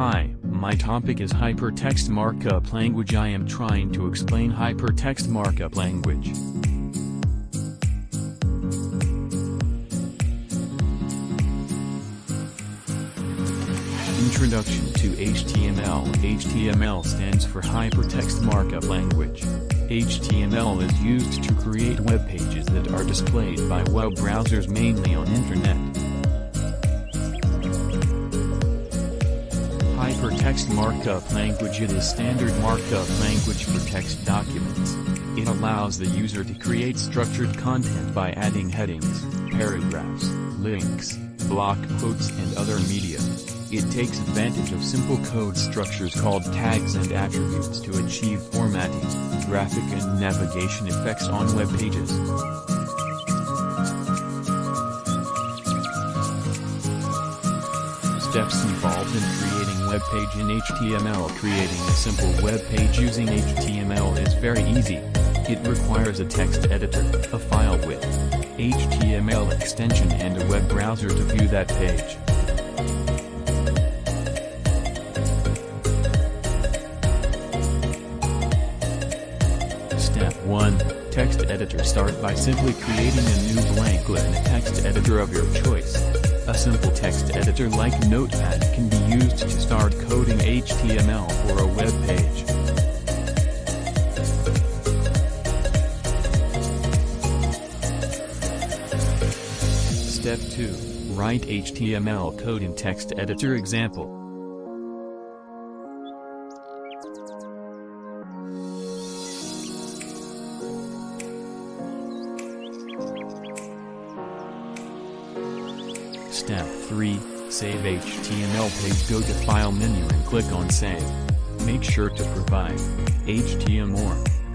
Hi, my topic is Hypertext Markup Language I am trying to explain Hypertext Markup Language. Introduction to HTML HTML stands for Hypertext Markup Language. HTML is used to create web pages that are displayed by web browsers mainly on internet. Hypertext Markup Language It is standard markup language for text documents. It allows the user to create structured content by adding headings, paragraphs, links, block quotes and other media. It takes advantage of simple code structures called tags and attributes to achieve formatting, graphic and navigation effects on web pages. Steps involved in creating web page in HTML Creating a simple web page using HTML is very easy. It requires a text editor, a file with HTML extension and a web browser to view that page. Step 1. Text editor Start by simply creating a new blank in a text editor of your choice. A simple text editor like Notepad can be used to start coding HTML for a web page. Step 2. Write HTML code in text editor example. Step 3. Save HTML page Go to File menu and click on Save. Make sure to provide HTML or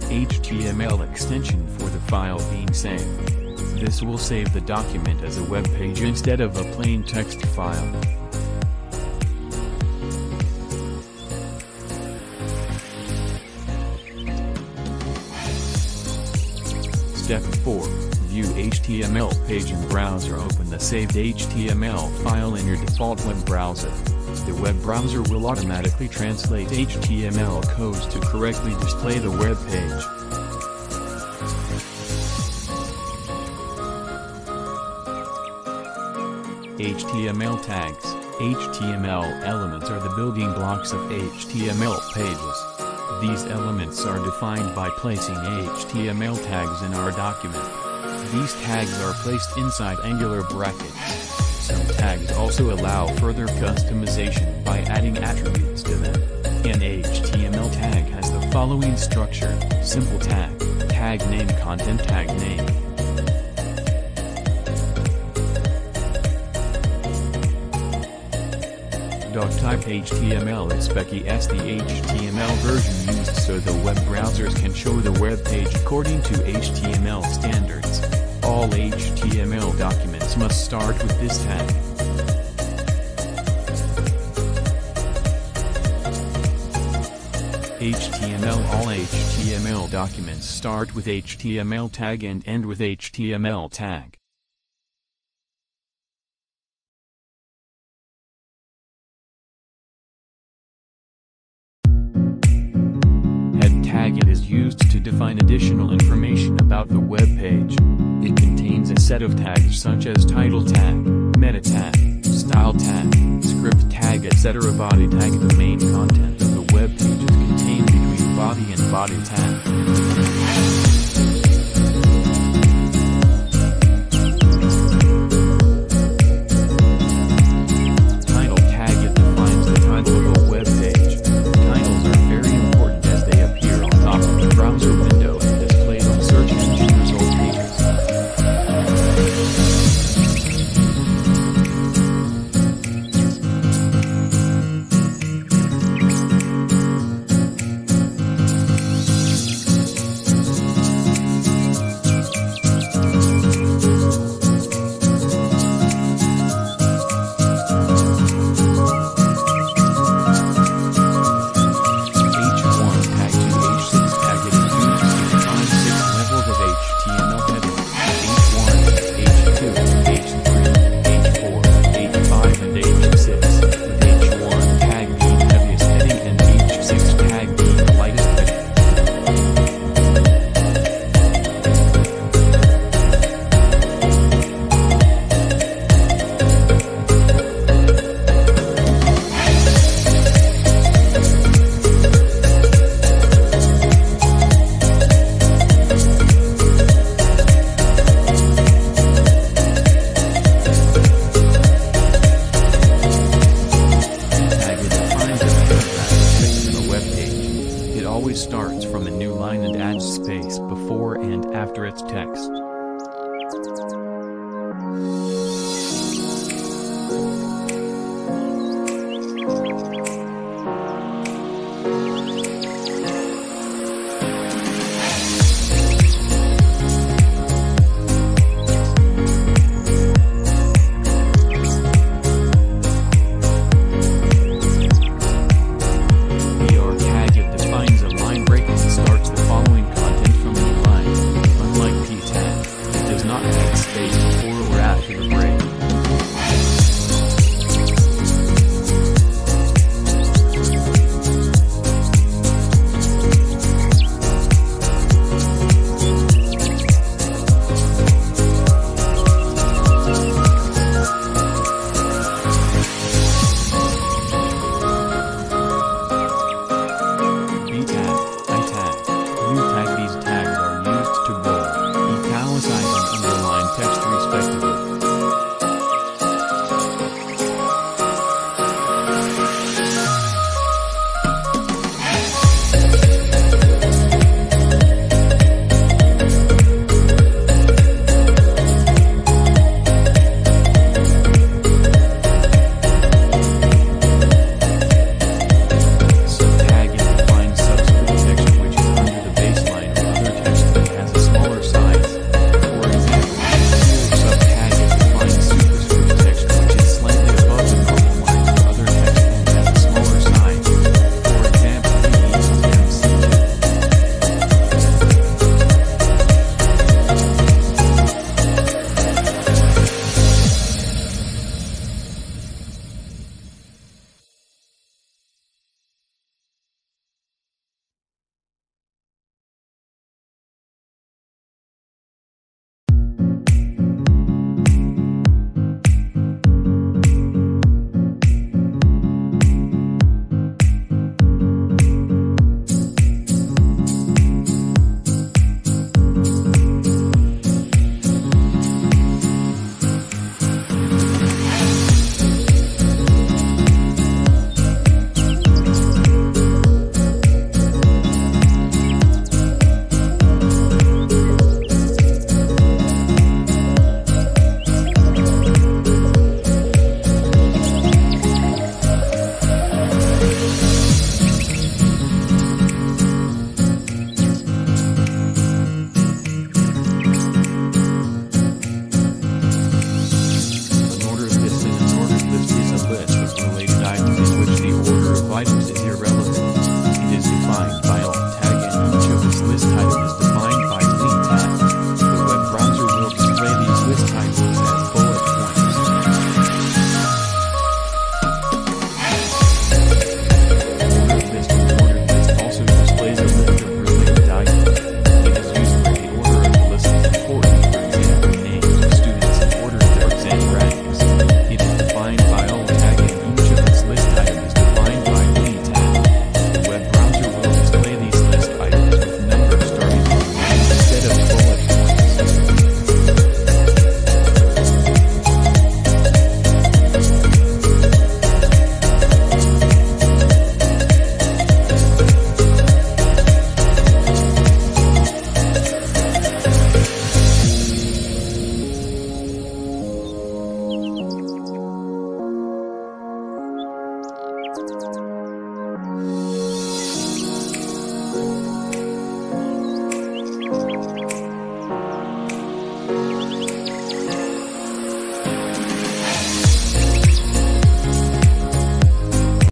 HTML extension for the file being saved. This will save the document as a web page instead of a plain text file. Step 4. View HTML page in browser Open the saved HTML file in your default web browser. The web browser will automatically translate HTML codes to correctly display the web page. HTML tags HTML elements are the building blocks of HTML pages. These elements are defined by placing HTML tags in our document. These tags are placed inside angular brackets. Some tags also allow further customization by adding attributes to them. An HTML tag has the following structure, simple tag, tag name content tag name. Doctype HTML is Becky the HTML version used browsers can show the web page according to HTML standards. All HTML documents must start with this tag. HTML All HTML documents start with HTML tag and end with HTML tag. Tag it is used to define additional information about the web page. It contains a set of tags such as title tag, meta tag, style tag, script tag etc. Body tag The main content of the web page is contained between body and body tag.